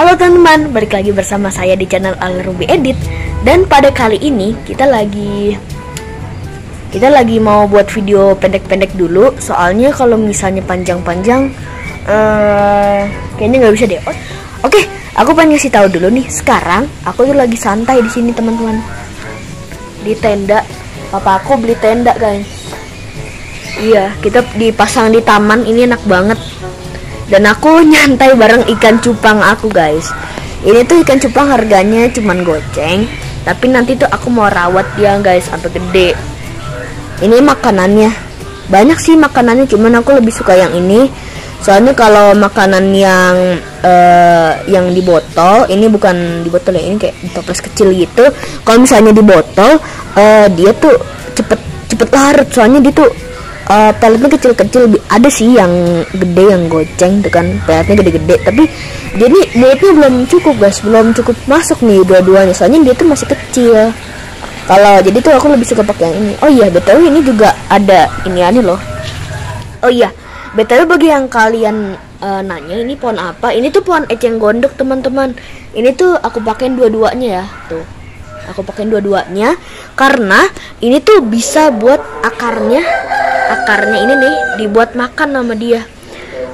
Halo teman-teman, balik lagi bersama saya di channel Al Ruby Edit. Dan pada kali ini kita lagi Kita lagi mau buat video pendek-pendek dulu. Soalnya kalau misalnya panjang-panjang uh, Kayaknya nggak bisa deh. Oke, aku pengen ngasih tahu dulu nih. Sekarang aku tuh lagi santai di sini teman-teman. Di tenda. Papa aku beli tenda guys. Iya, kita dipasang di taman. Ini enak banget dan aku nyantai bareng ikan cupang aku guys. Ini tuh ikan cupang harganya cuman goceng tapi nanti tuh aku mau rawat dia guys sampai gede. Ini makanannya. Banyak sih makanannya cuman aku lebih suka yang ini. Soalnya kalau makanan yang uh, yang di botol ini bukan di botol ya ini kayak toples kecil gitu. Kalau misalnya di botol uh, dia tuh cepet cepet larut. Soalnya dia tuh uh, peletnya kecil-kecil ada sih yang gede yang goceng tuh kan peletnya gede-gede. Tapi dia nih mulutnya belum cukup guys belum cukup masuk nih dua-duanya. Soalnya dia tuh masih kecil. Kalau jadi tuh aku lebih suka pakai yang ini. Oh iya betul ini juga ada ini aneh loh. Oh iya betul bagi yang kalian uh, nanya ini pohon apa ini tuh pohon eceng gondok teman-teman. Ini tuh aku pakein dua-duanya ya tuh. Aku pakein dua-duanya karena ini tuh bisa buat akarnya akarnya ini nih dibuat makan sama dia.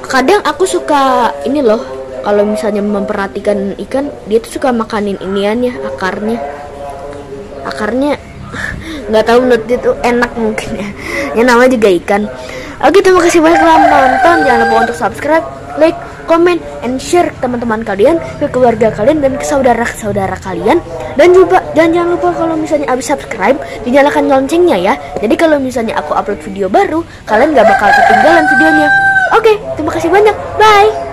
Kadang aku suka ini loh kalau misalnya memperhatikan ikan dia tuh suka makanin iniannya akarnya. Akarnya nggak tahu menurut dia tuh enak mungkin ya. Ya namanya juga ikan oke terima kasih banyak telah menonton. Jangan lupa untuk subscribe like comment and share teman-teman kalian ke keluarga kalian dan ke saudara-saudara kalian. Dan juga dan jangan lupa kalau misalnya abis subscribe dinyalakan loncengnya ya. Jadi kalau misalnya aku upload video baru kalian gak bakal ketinggalan videonya. Oke terima kasih banyak. Bye